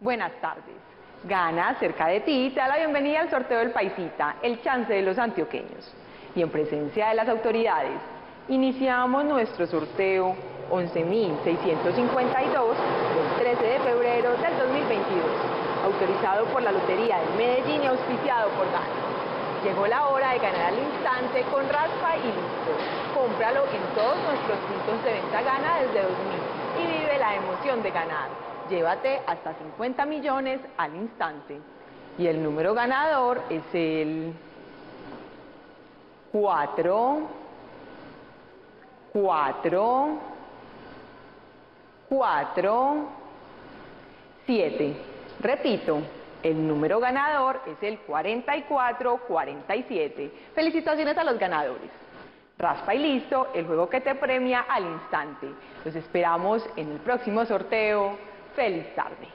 Buenas tardes. Gana cerca de ti te da la bienvenida al sorteo del Paisita, el chance de los antioqueños. Y en presencia de las autoridades, iniciamos nuestro sorteo 11.652 del 13 de febrero del 2022, autorizado por la Lotería de Medellín y auspiciado por Gana. Llegó la hora de ganar al instante con raspa y listo. Cómpralo en todos nuestros puntos de venta Gana desde 2000 y vive la emoción de ganar. Llévate hasta 50 millones al instante. Y el número ganador es el 4, 4, 4, 7. Repito, el número ganador es el 4447. Felicitaciones a los ganadores. Raspa y listo, el juego que te premia al instante. Los esperamos en el próximo sorteo. Feliz tarde.